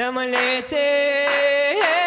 Tamo lete. Hey.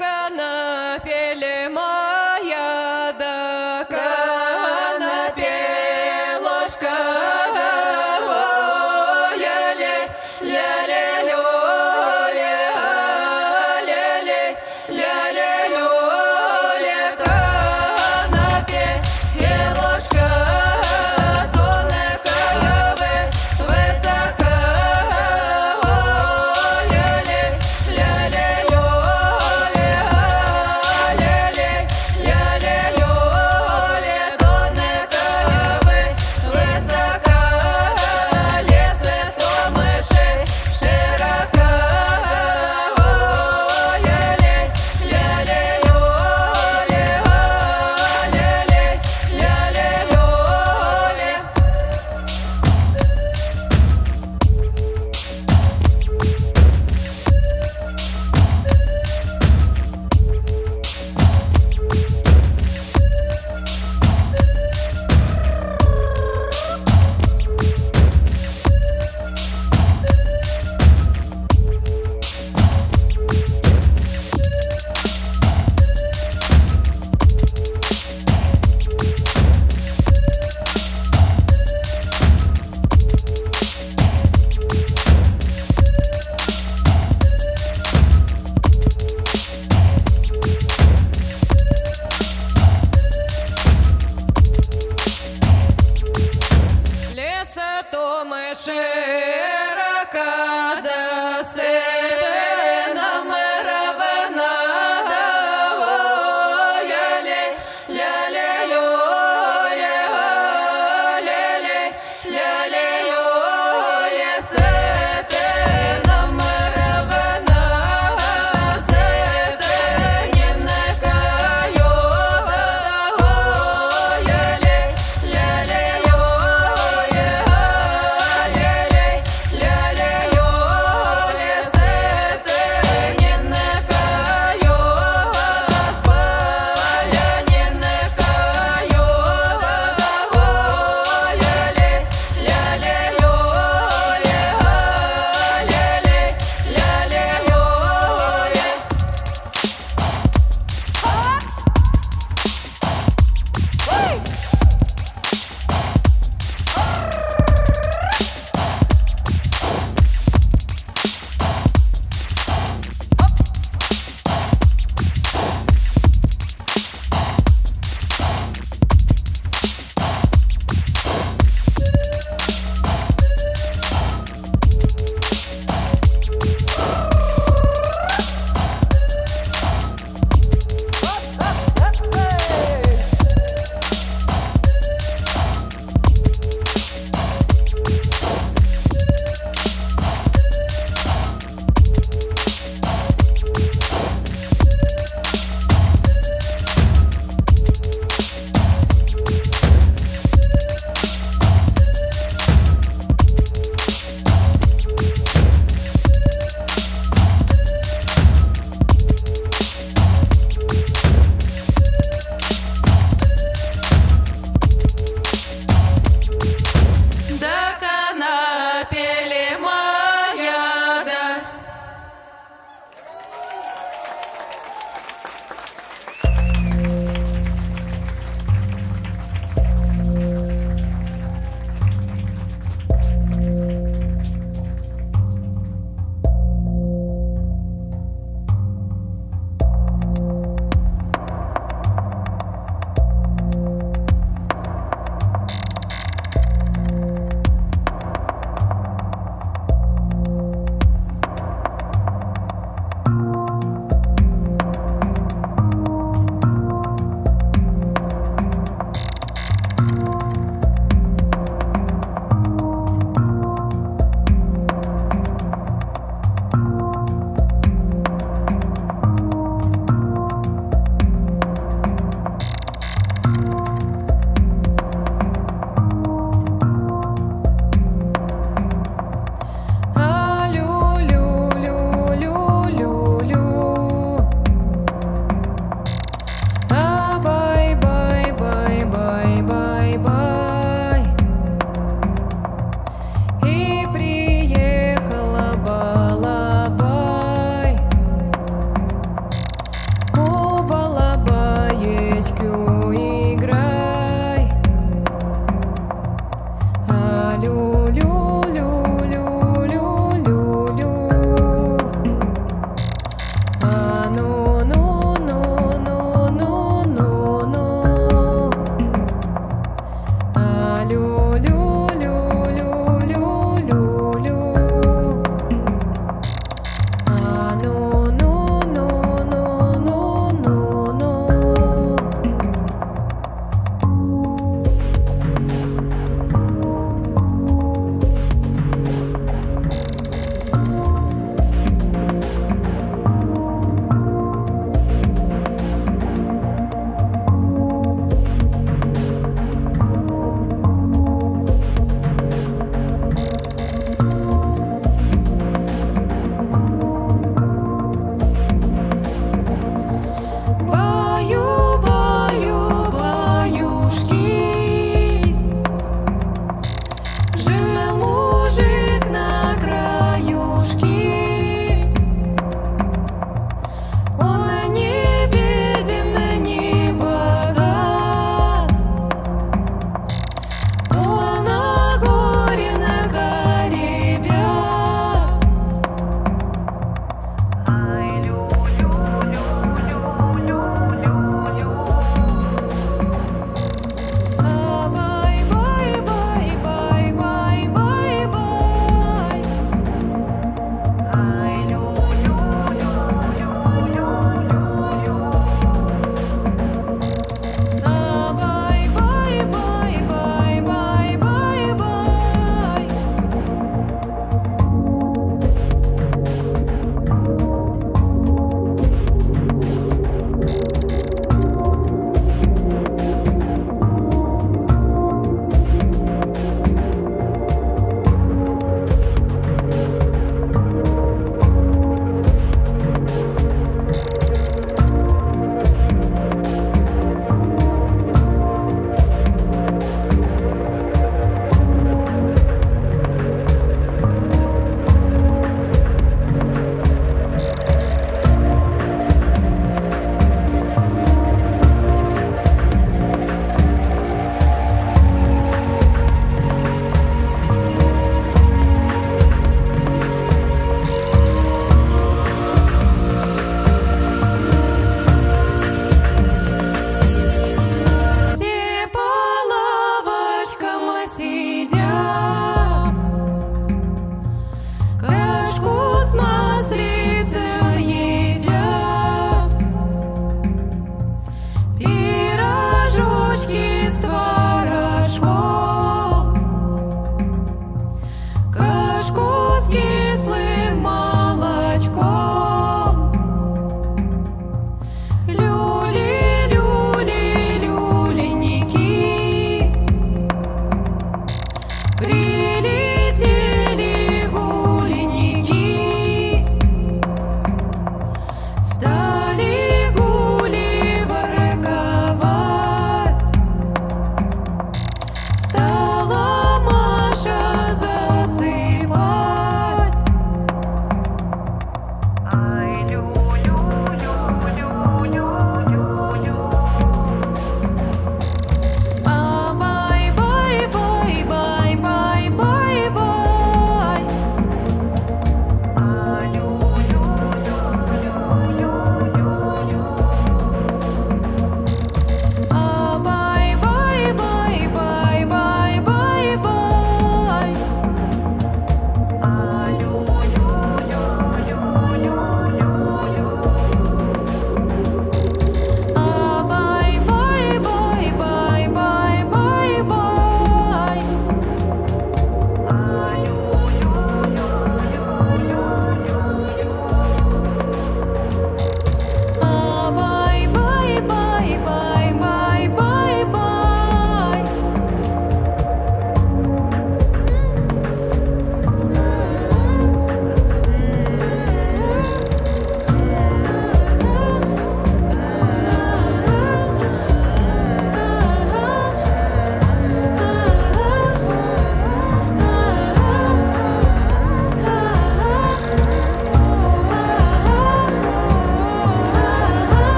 kanapėlė man.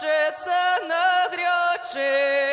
це нагряче.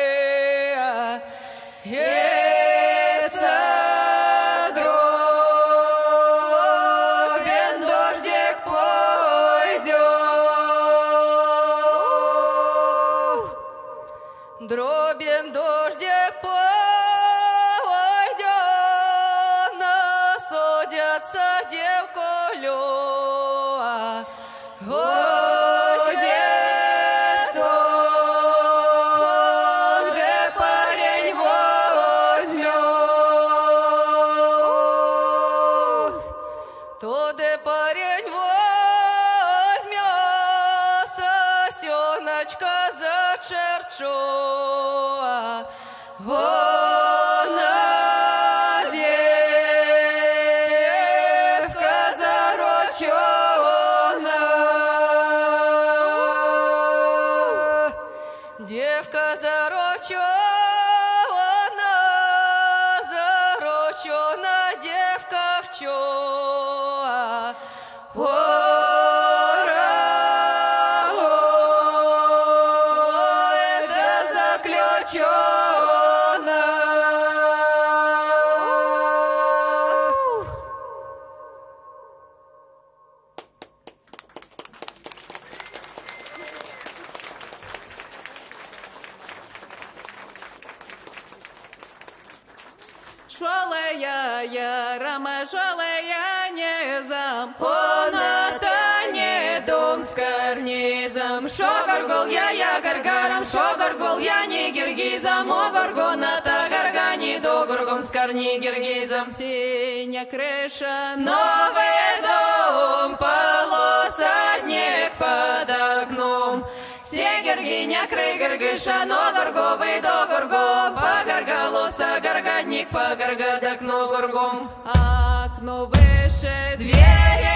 шогоргол яни киргизам огоргона тагаргани догоргом скорни киргизам синя крыша новый дом полоса полосадник под окном. Сегергиня крыгыргыша но горговый до горго Погарголоса горгадник погаргадок но горгом. Окно выше двери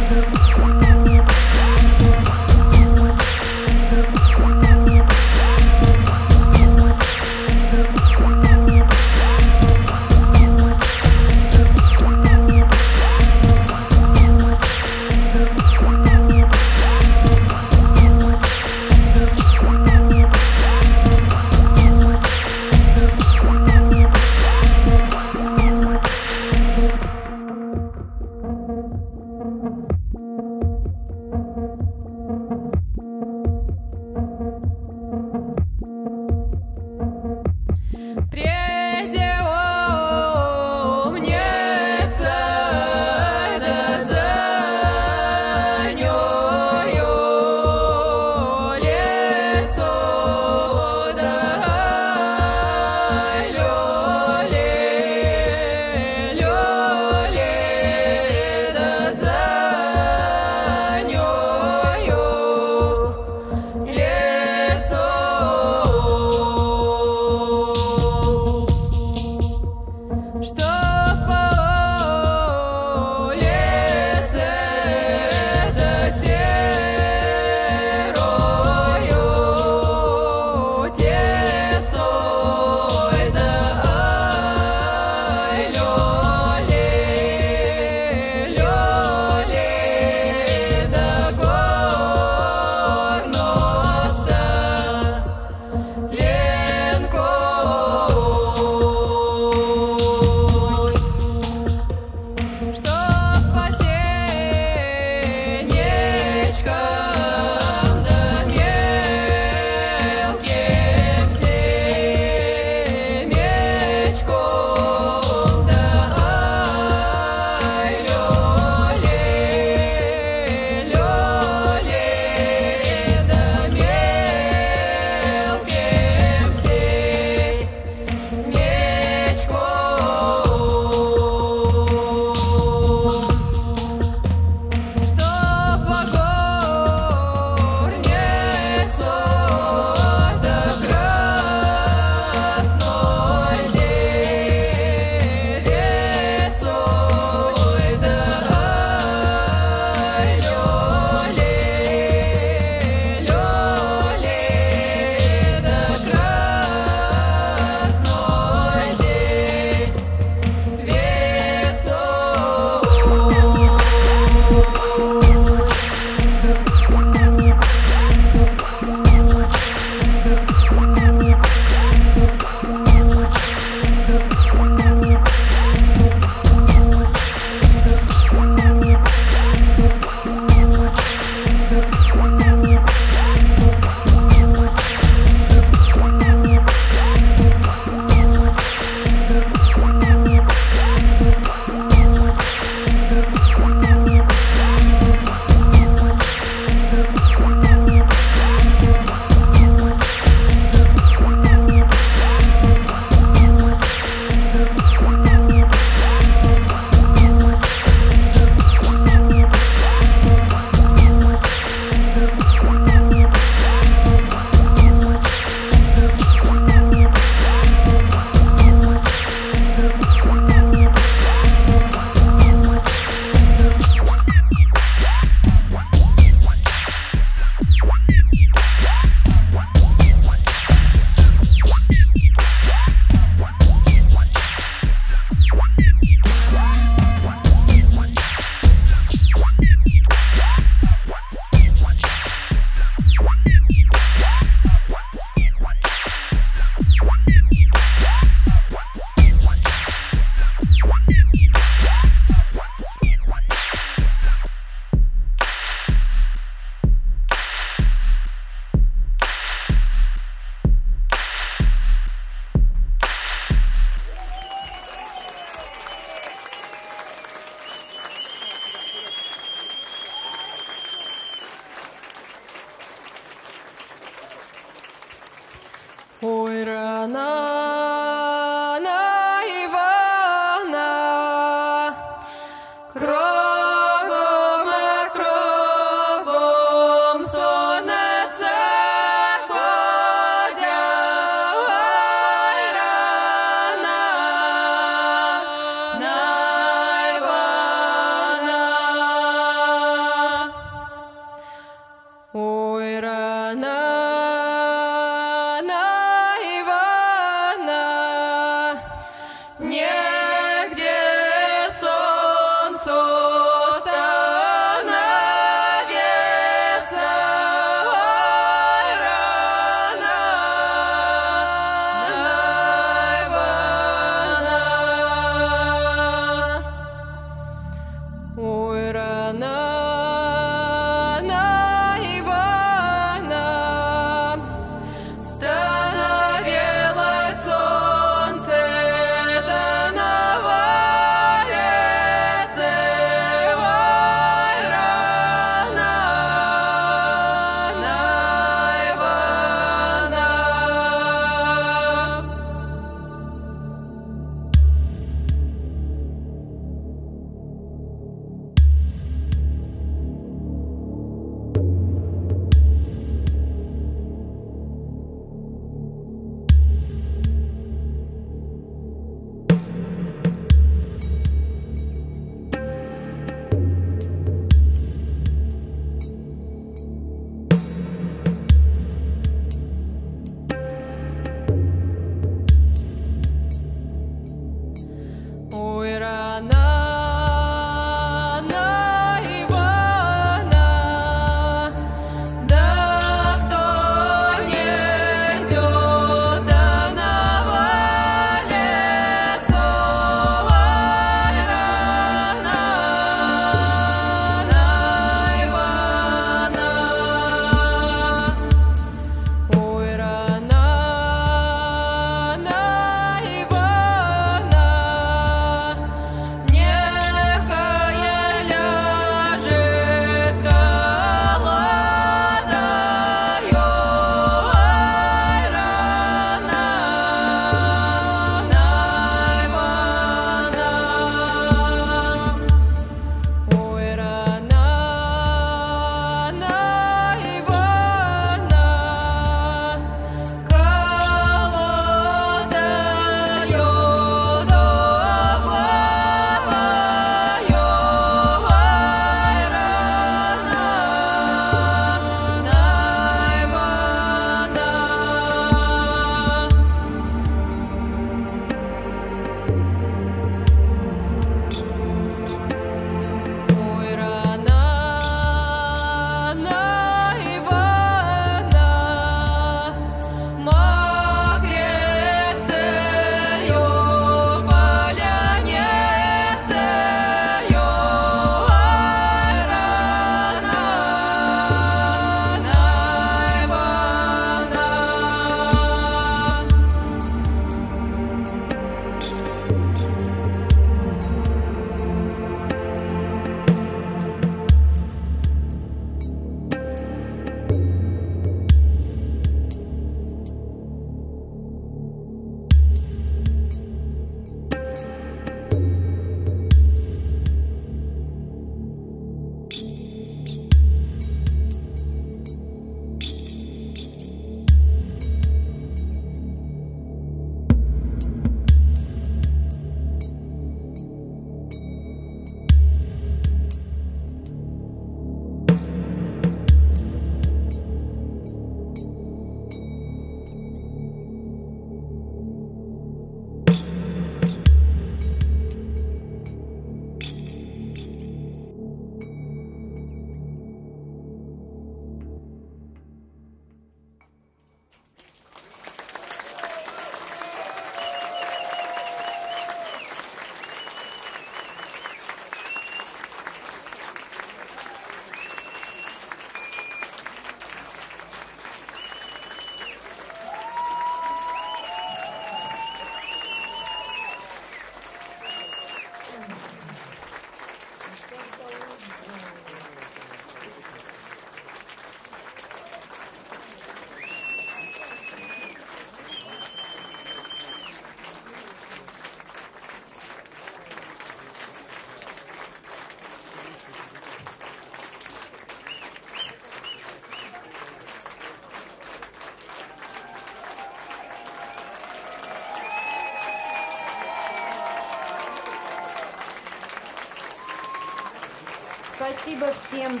Спасибо всем,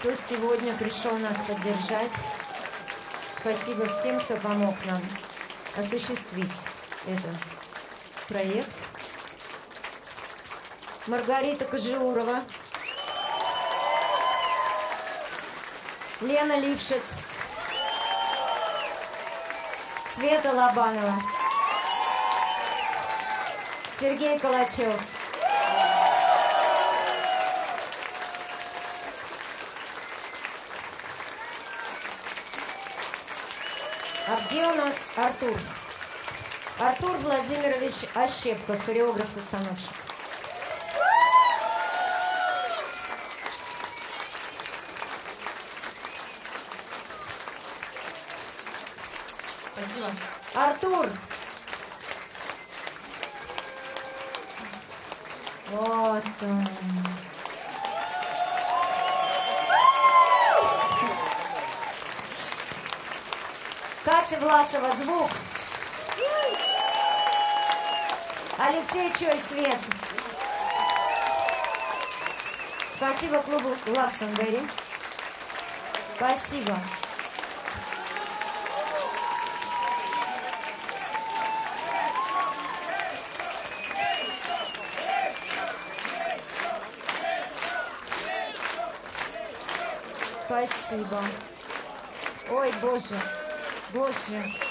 кто сегодня пришел нас поддержать. Спасибо всем, кто помог нам осуществить этот проект. Маргарита Кожеурова, Лена Лившиц, Света Лобанова, Сергей Калачев. Где у нас Артур? Артур Владимирович Ощепков, хореограф-постановщик. Гластонберри. Спасибо. Спасибо. Ой, боже, боже.